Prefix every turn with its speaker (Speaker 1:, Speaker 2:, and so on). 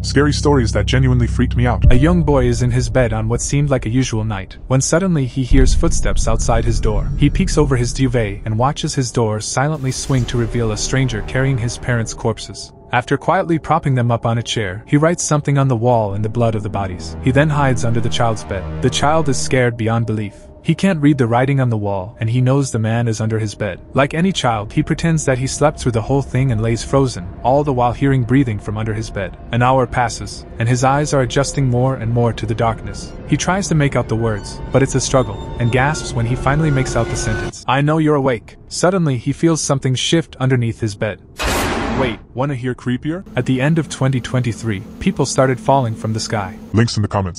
Speaker 1: Scary stories that genuinely freaked me out.
Speaker 2: A young boy is in his bed on what seemed like a usual night, when suddenly he hears footsteps outside his door. He peeks over his duvet and watches his door silently swing to reveal a stranger carrying his parents' corpses. After quietly propping them up on a chair, he writes something on the wall in the blood of the bodies. He then hides under the child's bed. The child is scared beyond belief. He can't read the writing on the wall, and he knows the man is under his bed. Like any child, he pretends that he slept through the whole thing and lays frozen, all the while hearing breathing from under his bed. An hour passes, and his eyes are adjusting more and more to the darkness. He tries to make out the words, but it's a struggle, and gasps when he finally makes out the sentence I know you're awake. Suddenly, he feels something shift underneath his bed.
Speaker 1: Wait, wanna hear creepier?
Speaker 2: At the end of 2023, people started falling from the sky.
Speaker 1: Links in the comments.